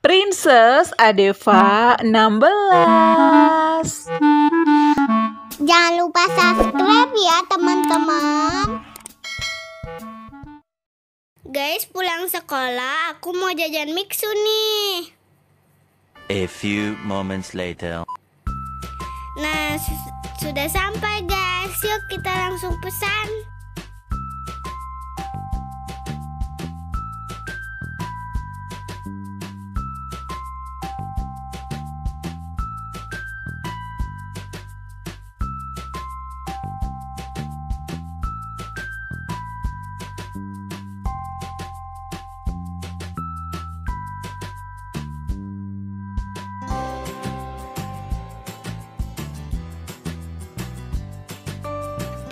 Princess Adeva 16. Jangan lupa subscribe ya teman-teman. Guys, pulang sekolah aku mau jajan mixu nih. A few moments later. Nah, su- sudah sampai guys. Yuk kita langsung pesan.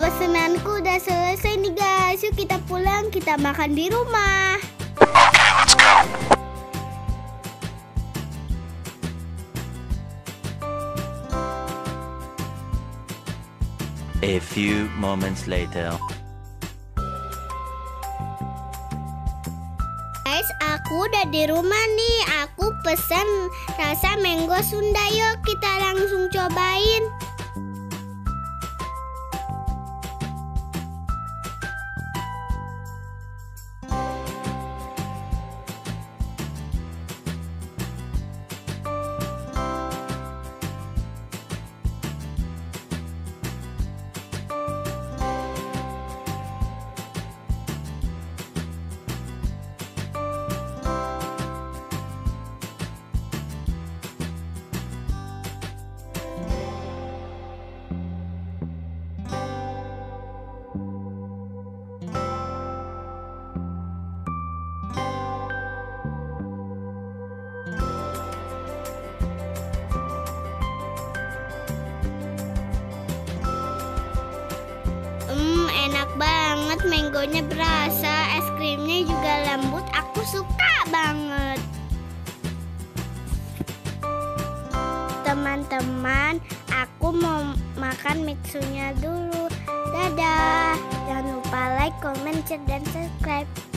Pesenanku udah selesai nih guys. Yuk kita pulang, kita makan di rumah. A few moments later. Guys, aku udah di rumah nih. Aku pesen rasa mango Sunda. Yuk kita langsung cobain. Enak banget. Mangonya berasa, es krimnya juga lembut. Aku suka banget. Teman-teman, aku mau makan mixunya dulu. Dadah. Jangan lupa like, comment, share, dan subscribe.